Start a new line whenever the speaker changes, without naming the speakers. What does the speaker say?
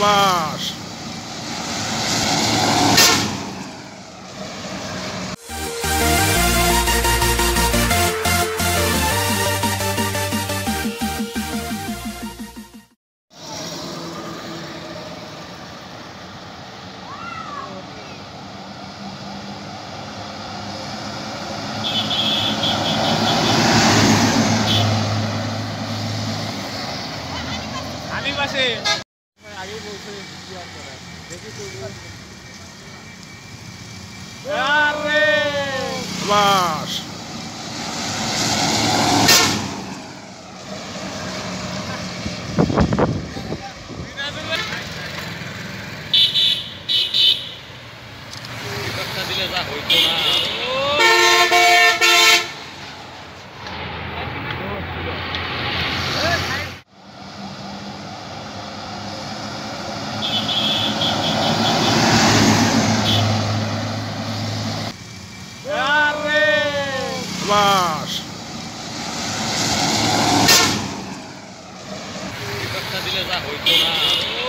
বাস
আমি পাশে
আগে বলছে দেখি তো
বাস
দিলে যা হইতো না।
বাস।
দিলে যা হইতো না।